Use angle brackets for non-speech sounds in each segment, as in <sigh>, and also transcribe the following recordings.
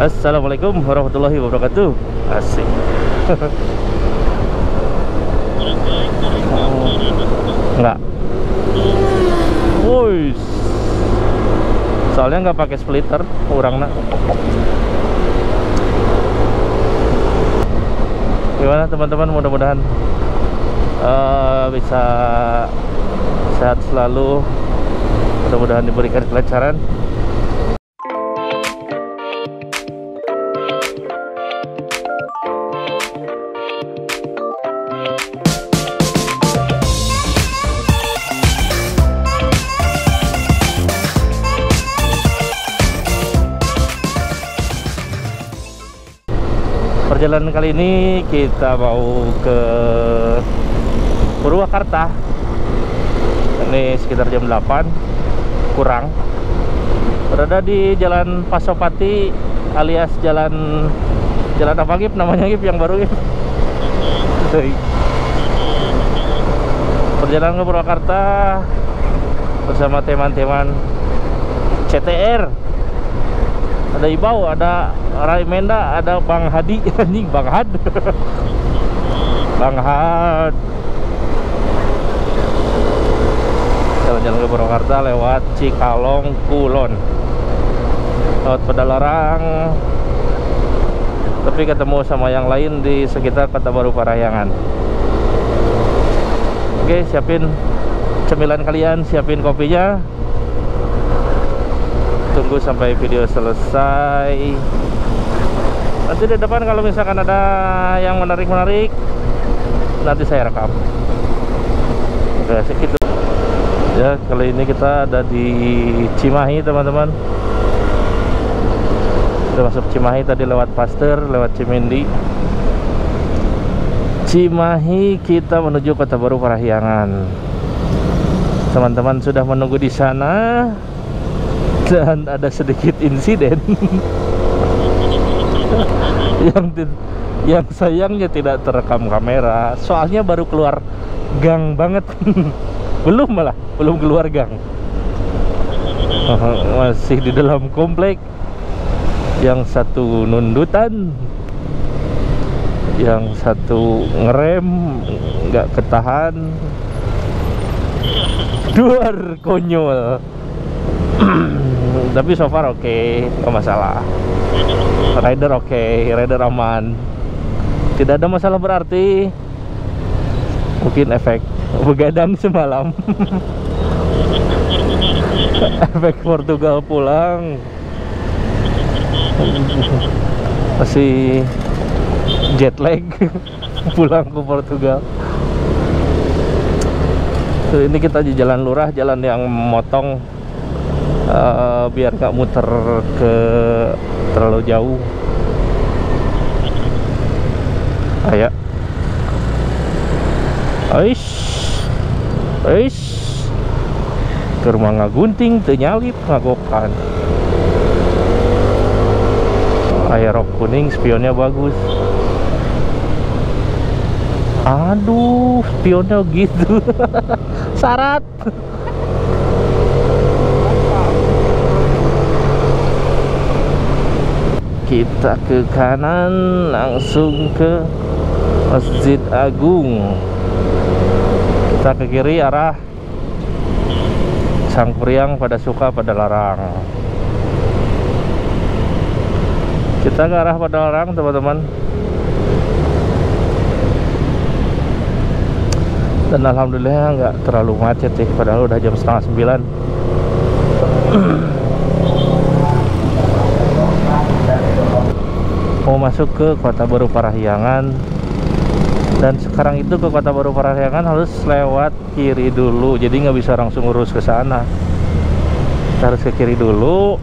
Assalamualaikum warahmatullahi wabarakatuh. Asik. Enggak. Woi Soalnya nggak pakai splitter Kurang nak. Gimana teman-teman? Mudah-mudahan uh, Bisa Sehat selalu. Mudah-mudahan diberikan kelancaran perjalanan kali ini kita mau ke Purwakarta. Ini sekitar jam 8 kurang. Berada di jalan Pasopati alias jalan jalan apa Gip? Namanya Gip yang baru Gip? Perjalanan ke Purwakarta bersama teman-teman CTR ada Ibau, ada Raimenda, ada Bang Hadi, <laughs> anjing Bang Had. <laughs> Bang Had. Jalan-jalan ke Purwakarta lewat Cikalong, Kulon. Lewat Pedalarang. Tapi ketemu sama yang lain di sekitar Kota Baru Parahyangan. Oke, siapin cemilan kalian, siapin kopinya tunggu sampai video selesai. Nanti di depan kalau misalkan ada yang menarik-menarik nanti saya rekam. Oke segitu ya kali ini kita ada di Cimahi teman-teman. Kita masuk Cimahi tadi lewat Pasteur lewat Cimindi Cimahi kita menuju Kota Baru Parahyangan teman-teman sudah menunggu di sana dan ada sedikit insiden. Yang yang sayangnya tidak terekam kamera. Soalnya baru keluar gang banget. <laughs> Belum malah belum keluar gang. <laughs> Masih di dalam komplek. Yang satu nundutan. Yang satu ngerem nggak ketahan. Duar konyol <clears throat> tapi so far oke okay, nggak masalah. Rider oke okay, rider aman. Tidak ada masalah berarti. Mungkin efek begadang semalam. <laughs> Efek Portugal pulang. Masih jet lag. <laughs> Pulang ke Portugal. Tuh, ini kita di jalan lurah jalan yang motong uh, biar nggak muter ke terlalu jauh. Ayo. Aish Aish ke rumah ngagunting ternyalip ngagokan air rok kuning spionnya bagus. Aduh spionnya gitu. <laughs> Syarat kita ke kanan langsung ke Masjid Agung. Kita ke kiri arah Sang Priang pada suka pada larang. Kita ke arah pada larang teman-teman. Dan alhamdulillah nggak terlalu macet sih padahal udah jam setengah sembilan <clears throat> mau masuk ke kota baru Parahyangan. Dan sekarang itu ke kota baru Parahyangan harus lewat kiri dulu. Jadi nggak bisa langsung urus ke sana. Kita harus ke kiri dulu.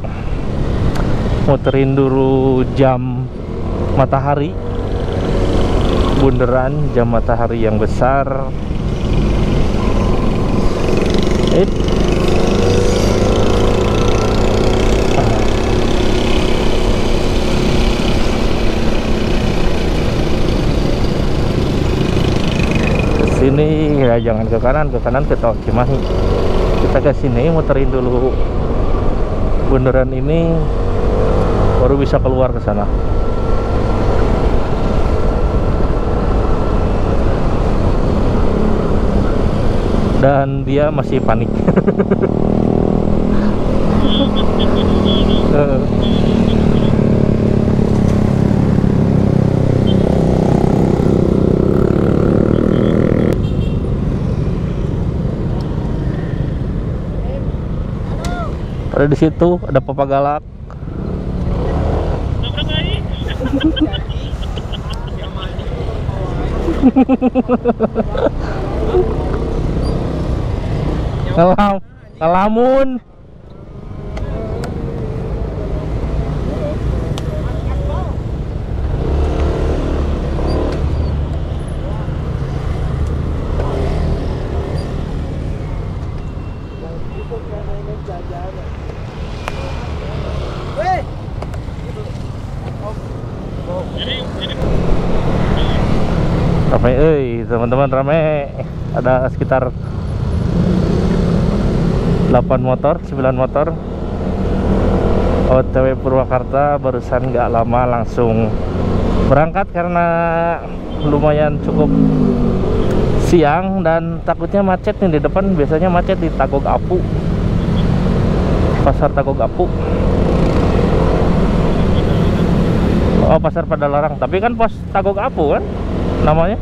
Muterin dulu jam matahari. Bundaran jam matahari yang besar It. sini ya jangan ke kanan ke kanan ke tol Cimahi kita ke sini muterin dulu bundaran ini baru bisa keluar ke sana. Dan dia masih panik <laughs> di situ ada papa galak Kalam, kalamun. Ramai, eh teman-teman ramai. Ada sekitar 8 motor, 9 motor. OTW Purwakarta barusan nggak lama langsung berangkat karena lumayan cukup siang dan takutnya macet nih di depan biasanya macet di Tagog Apu pasar Tagog Apu oh pasar Padalarang tapi kan pos Tagog Apu kan namanya?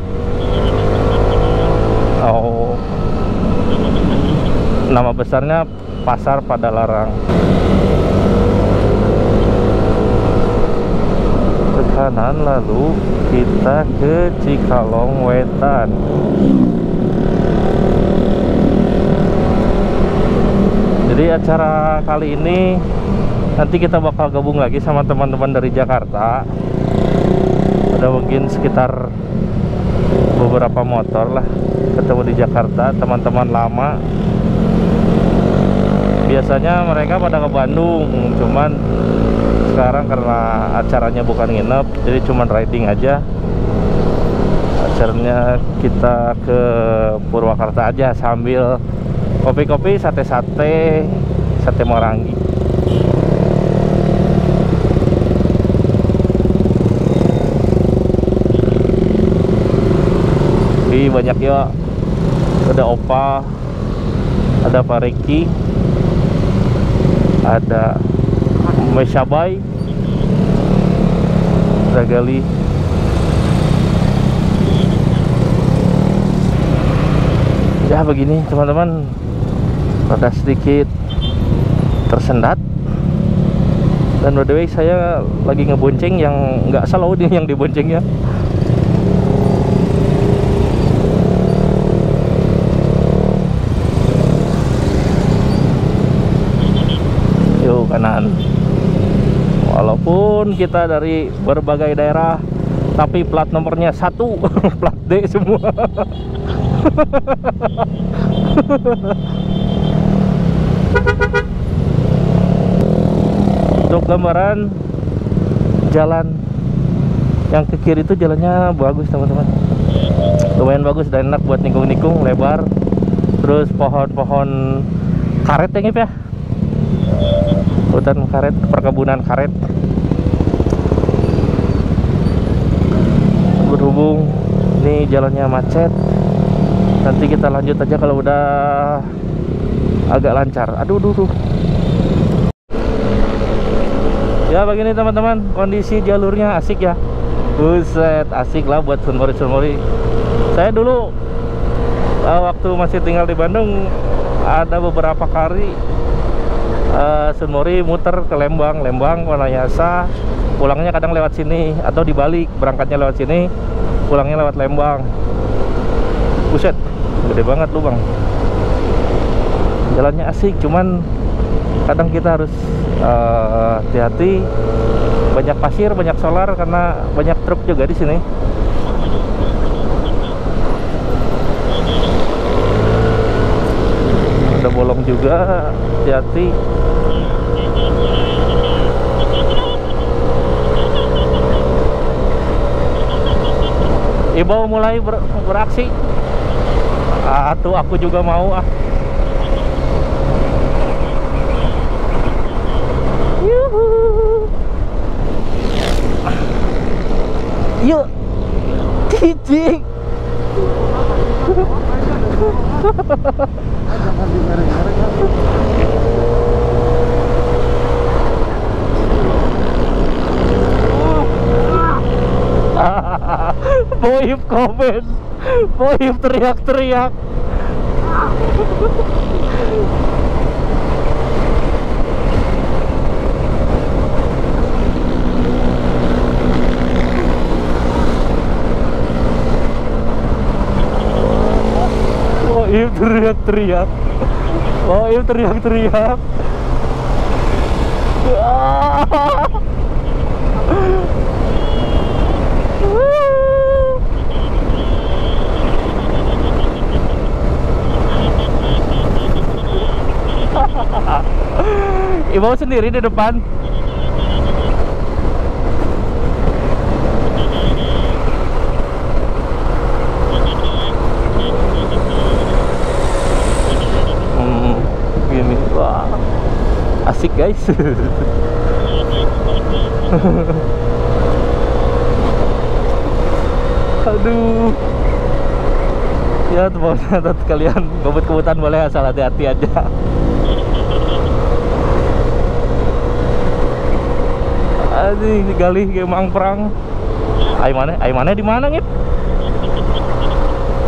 Oh. Nama besarnya pasar Padalarang. Ke kanan lalu kita ke Cikalong Wetan. Jadi acara kali ini nanti kita bakal gabung lagi sama teman-teman dari Jakarta. Ada mungkin sekitar beberapa motor lah. Ketemu di Jakarta teman-teman lama. Biasanya mereka pada ke Bandung cuman sekarang karena acaranya bukan nginep jadi cuman riding aja. Acaranya kita ke Purwakarta aja sambil kopi-kopi sate-sate sate morangi Banyak ya. Ada Opa ada Pak Reki ada Meshabai ada Gali. Ya begini teman-teman. Rada sedikit tersendat. Dan by the way saya lagi ngebonceng yang nggak salah ini yang diboncengnya yuk kanan walaupun kita dari berbagai daerah tapi plat nomornya satu <laughs> plat D semua. <laughs> Untuk gambaran jalan yang ke kiri itu jalannya bagus teman-teman. Lumayan bagus dan enak buat nikung-nikung lebar. Terus pohon-pohon karet ya ya hutan karet perkebunan karet. Berhubung ini jalannya macet nanti kita lanjut aja kalau udah agak lancar. Aduh duh, duh. ya begini teman-teman. Kondisi jalurnya asik ya. Buset asik lah buat sunmori-sunmori. Saya dulu uh, waktu masih tinggal di Bandung ada beberapa kali uh, Sunmori muter ke Lembang. Lembang Wanayasa pulangnya kadang lewat sini atau dibalik berangkatnya lewat sini pulangnya lewat Lembang. Buset gede banget lu bang. Jalannya asik cuman kadang kita harus uh, hati-hati. Banyak pasir banyak solar karena banyak truk juga di sini bolong juga hati-hati. Ibu mulai ber beraksi. Atau ah, aku juga mau ah. Yuhu. yuk. Titik <laughs> <laughs> jangan dimereng-mereng. Boib komen Boib teriak-teriak Boib teriak-teriak Boib teriak-teriak Ah. <laughs> Ibu sendiri di depan. Hmm, gini. Wah. Asik, guys. <laughs> Aduh. Ya, tetap kalian kebut-kebutan boleh asal hati-hati aja. Aduh, ini galih kayak mang perang. Ai mana? Ai mana di mana ngit?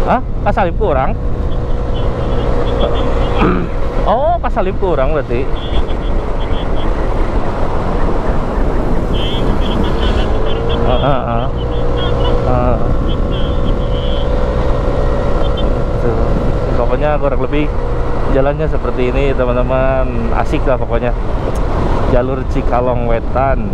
Hah? Kasalip kurang? Oh, kasalip kurang berarti. Ah, ah, ah. Gitu. Pokoknya kurang lebih jalannya seperti ini teman-teman. Asik lah pokoknya. Jalur Cikalong Wetan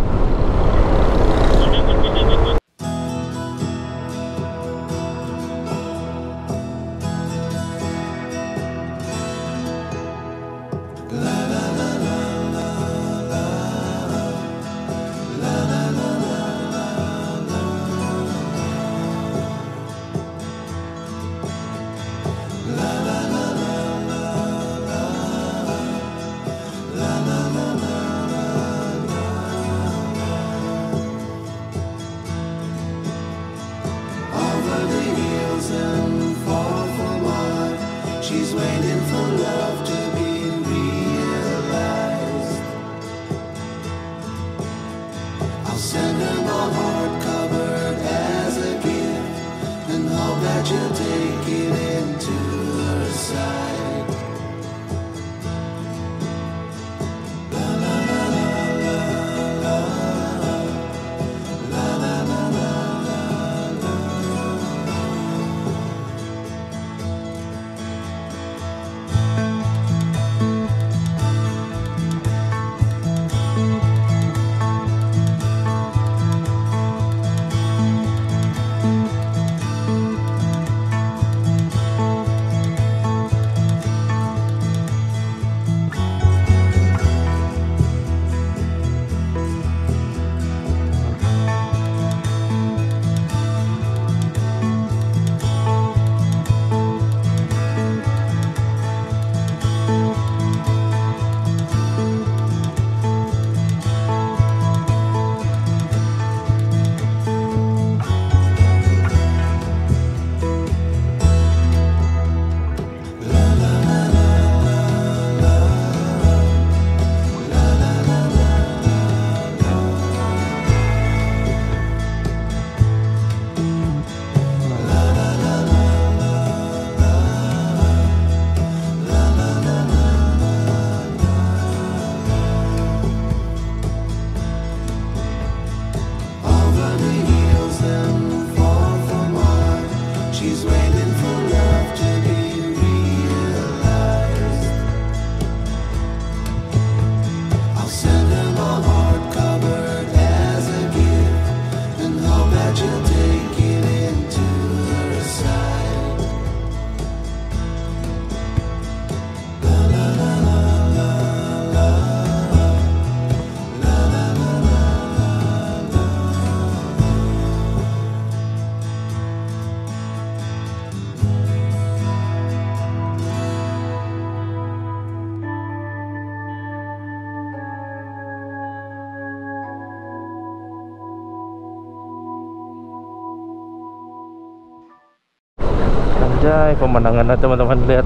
Anjay pemandangannya teman-teman lihat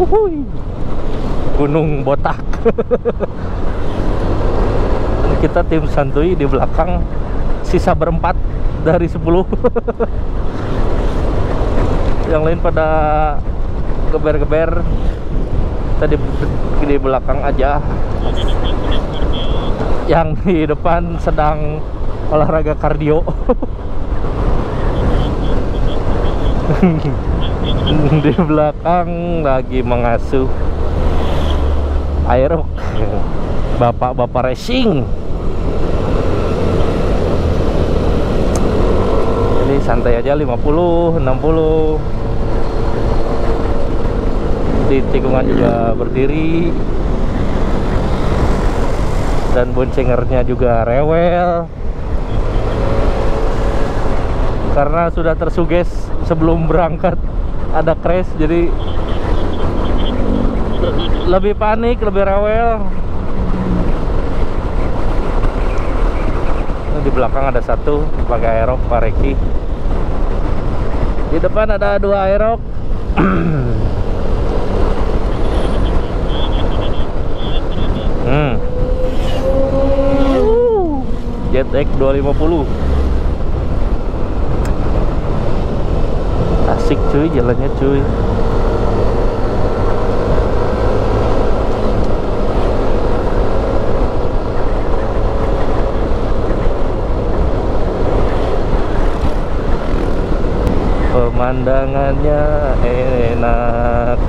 Uhuy. Gunung Botak. <laughs> Kita tim santuy di belakang sisa berempat dari 10. <laughs> Yang lain pada geber-geber. Tadi di belakang aja. Yang di depan sedang olahraga kardio. <laughs> di belakang lagi mengasuh aerok bapak-bapak racing. Jadi santai aja 50 60 di tikungan juga berdiri. Dan boncengernya juga rewel. Karena sudah tersuges sebelum berangkat ada crash jadi lebih panik lebih rewel. Di belakang ada satu pakai aerok Pak Reki. Di depan ada dua aerok. <clears throat> Hmm. Jet X 250 asik cuy jalannya cuy pemandangannya enak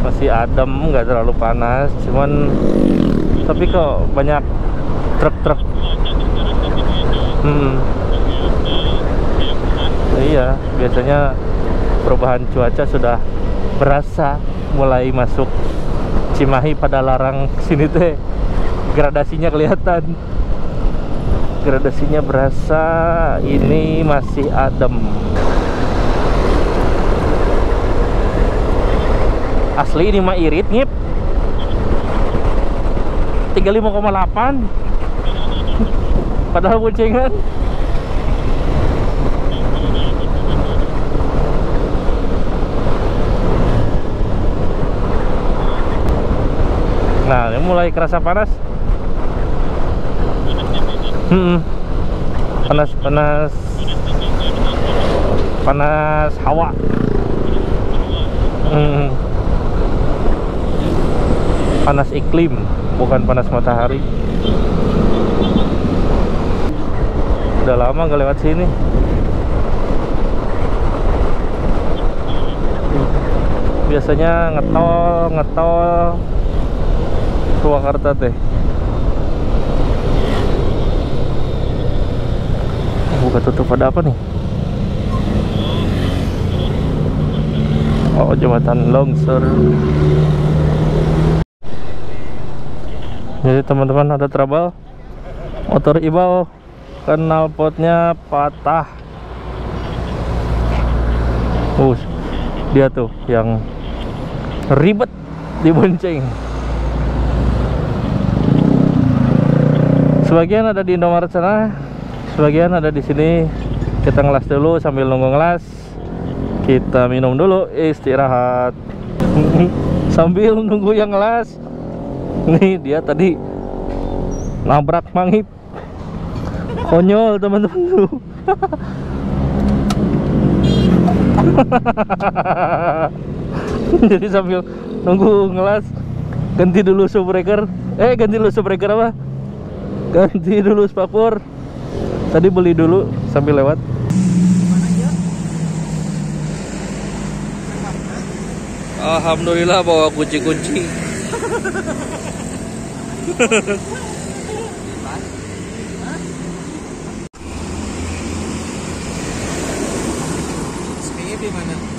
masih adem nggak terlalu panas cuman tapi kok banyak truk-truk hmm. Iya, biasanya perubahan cuaca sudah berasa mulai masuk Cimahi pada larang sini teh gradasinya kelihatan. Gradasinya berasa ini masih adem. Asli ini mah irit ngip. 35,8 Padahal boncengan Nah, mulai kerasa panas. Hmm. Panas, panas. Panas hawa. Hmm. Panas iklim, bukan panas matahari. Udah lama nggak lewat sini. Biasanya ngetol, ngetol Purwakarta teh. Buka tutup ada apa nih? Oh jembatan longsor. Jadi teman-teman ada trouble? Motor ibau knalpotnya patah. Uh dia tuh yang ribet dibonceng sebagian ada di Indomaret sana sebagian ada di sini. Kita ngelas dulu sambil nunggu ngelas. Kita minum dulu istirahat. <laughs> Sambil nunggu yang ngelas. Nih dia tadi nabrak mangip. Konyol teman-teman. Tuh <laughs> jadi sambil nunggu ngelas ganti dulu subbreaker eh ganti dulu subbreaker apa ganti dulu spakbor tadi beli dulu sambil lewat. Alhamdulillah bawa kunci-kunci <laughs> SPY di mana?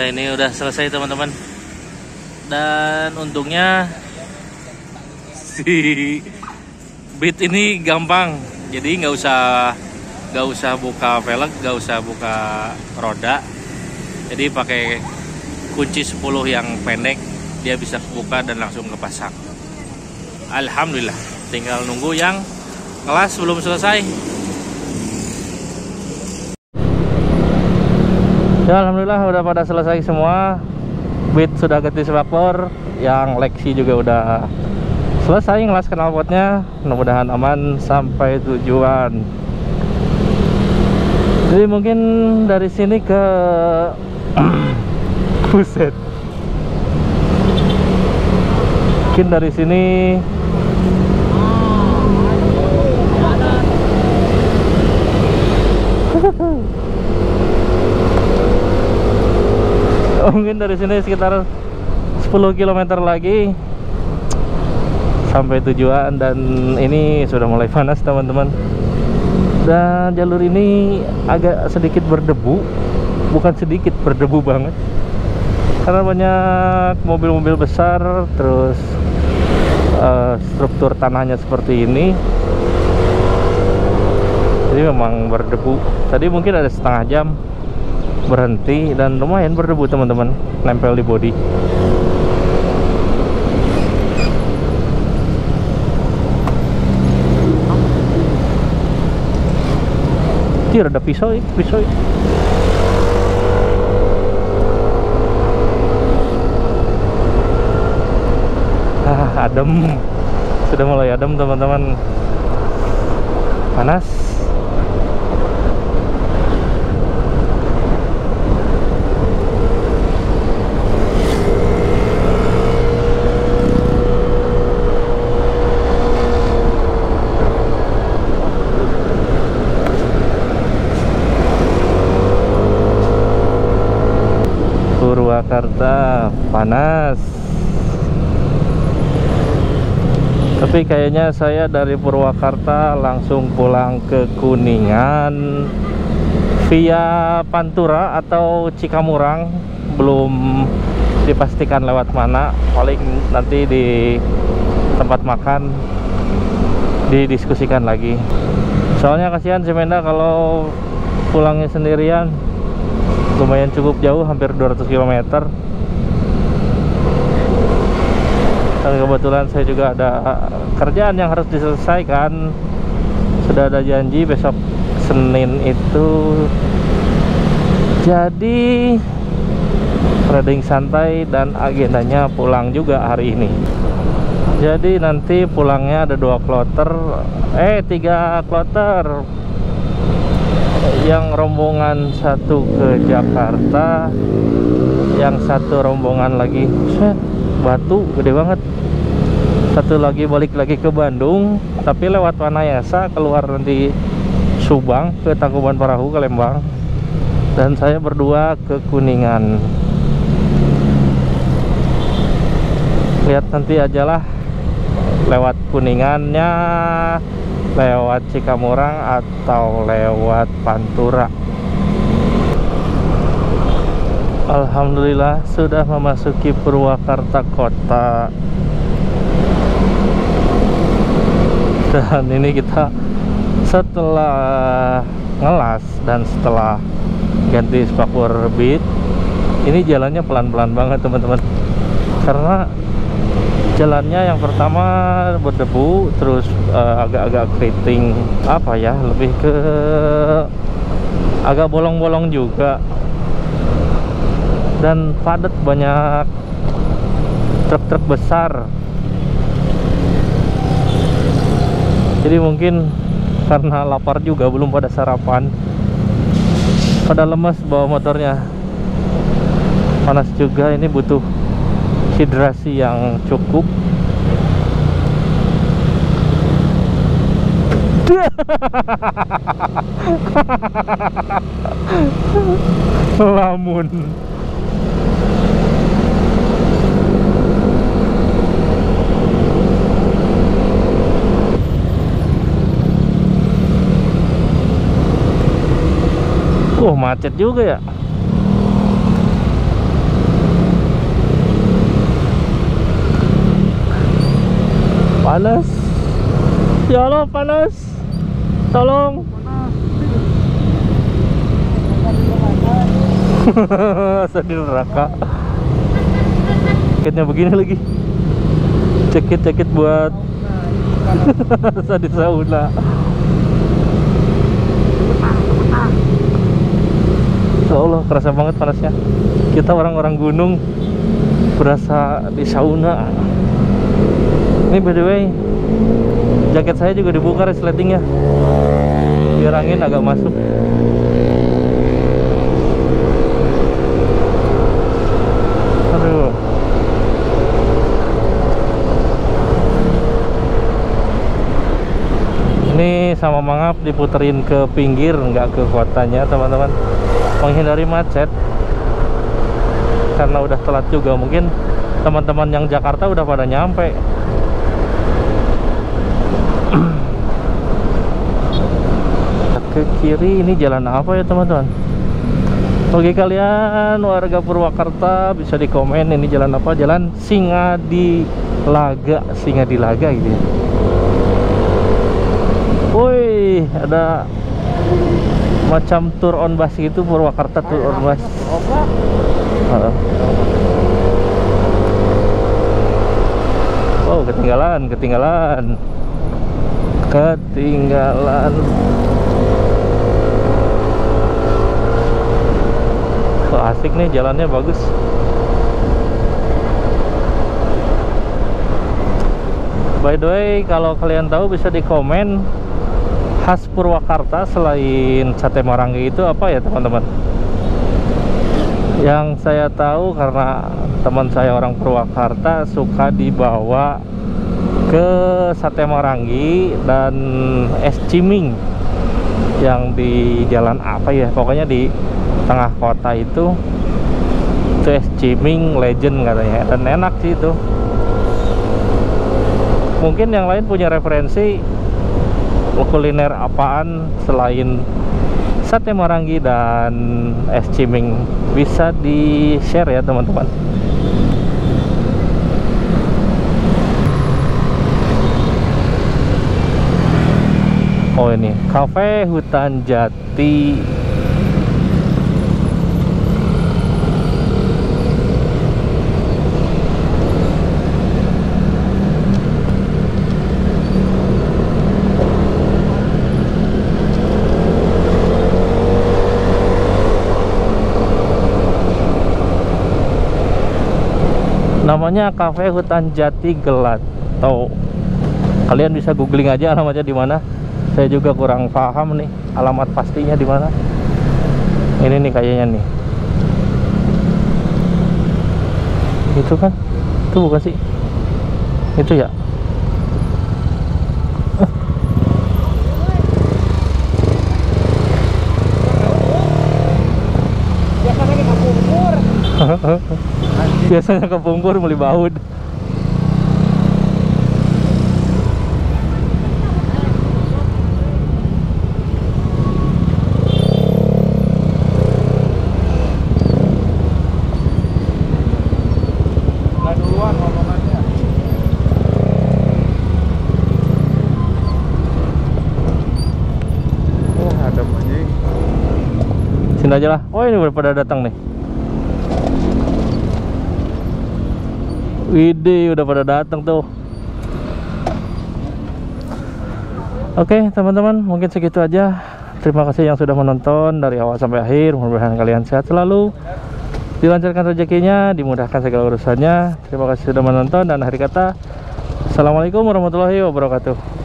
Ya ini udah selesai teman-teman. Dan untungnya si beat ini gampang. Jadi nggak usah nggak usah buka velg nggak usah buka roda. Jadi pakai kunci 10 yang pendek dia bisa buka dan langsung kepasang. Alhamdulillah. Tinggal nunggu yang kelas belum selesai ya Alhamdulillah udah pada selesai semua. Beat sudah ganti spakbor yang Lexi juga udah selesai ngelas knalpotnya mudah-mudahan aman sampai tujuan. Jadi mungkin dari sini ke <clears throat> buset. Mungkin dari sini mungkin dari sini sekitar 10 km lagi. Sampai tujuan dan ini sudah mulai panas teman-teman. Dan jalur ini agak sedikit berdebu bukan sedikit berdebu banget. Karena banyak mobil-mobil besar terus eh, struktur tanahnya seperti ini. Jadi memang berdebu. Tadi mungkin ada setengah jam berhenti dan lumayan berdebu teman-teman nempel di bodi Anjir ada pisau itu, pisau itu. Ah, adem. Sudah mulai adem teman-teman. Panas. Purwakarta panas. Tapi kayaknya saya dari Purwakarta langsung pulang ke Kuningan via Pantura atau Cikamurang. Belum dipastikan lewat mana. Paling nanti di tempat makan didiskusikan lagi. Soalnya kasihan si Menda kalau pulangnya sendirian lumayan cukup jauh hampir 200 km dan kebetulan saya juga ada kerjaan yang harus diselesaikan. Sudah ada janji besok Senin itu. Jadi riding santai dan agendanya pulang juga hari ini. Jadi nanti pulangnya ada dua kloter eh tiga kloter yang rombongan satu ke Jakarta yang satu rombongan lagi batu gede banget. Satu lagi balik lagi ke Bandung tapi lewat Wanayasa keluar nanti Subang ke Tangkuban Parahu ke Lembang dan saya berdua ke Kuningan. Lihat nanti ajalah lewat Kuningannya lewat Cikamurang atau lewat Pantura. Alhamdulillah sudah memasuki Purwakarta kota. Dan ini kita setelah ngelas dan setelah ganti spakbor beat ini jalannya pelan-pelan banget teman-teman. Karena jalannya yang pertama berdebu terus eh, agak-agak keriting apa ya lebih ke agak bolong-bolong juga. Dan padat banyak truk-truk besar. Jadi mungkin karena lapar juga belum pada sarapan. Pada lemes bawa motornya. Panas juga ini butuh hidrasi yang cukup. <laughs> Lamun. Oh macet juga ya Panas. Ya Allah panas. Tolong. <laughs> Sedih neraka. Jaketnya begini lagi. Jaket-jaket buat <laughs> di sauna. Ya Allah kerasa banget panasnya. Kita orang-orang gunung berasa di sauna ini by the way jaket saya juga dibuka resletingnya. Biar angin agak masuk. Aduh. Ini sama mangap diputerin ke pinggir nggak ke kotanya teman-teman. Menghindari macet. Karena udah telat juga mungkin teman-teman yang Jakarta udah pada nyampe ke kiri ini jalan apa ya teman-teman? Bagi kalian warga Purwakarta bisa di komen ini jalan apa? Jalan Singa di Laga Singa di Laga gitu ya. Woi ada macam tour on bus gitu Purwakarta tour on bus. Heeh. Oh ketinggalan ketinggalan. Ketinggalan Asik nih jalannya bagus. By the way kalau kalian tahu bisa di komen khas Purwakarta selain sate marangi itu apa ya teman-teman? Yang saya tahu karena teman saya orang Purwakarta suka dibawa ke sate marangi dan es ciming yang di jalan apa ya pokoknya di tengah kota itu itu es ciming legend katanya. Dan enak sih itu. Mungkin yang lain punya referensi kuliner apaan selain sate marangi dan es ciming. Bisa di share ya teman-teman. Oh ini. Cafe hutan jati namanya cafe hutan jati gelato kalian bisa googling aja alamatnya di mana. Saya juga kurang paham nih alamat pastinya di mana. Ini nih kayaknya nih. Itu kan? Itu bukan sih? Itu ya? Umur. <laughs> biasanya ke Pungkur beli baut. Oh, sini aja lah. Oh ini udah pada datang nih Widih udah pada datang tuh. Oke teman-teman mungkin segitu aja. Terima kasih yang sudah menonton dari awal sampai akhir. Mudah-mudahan kalian sehat selalu. Dilancarkan rezekinya Dimudahkan segala urusannya. Terima kasih sudah menonton dan akhir kata Assalamualaikum warahmatullahi wabarakatuh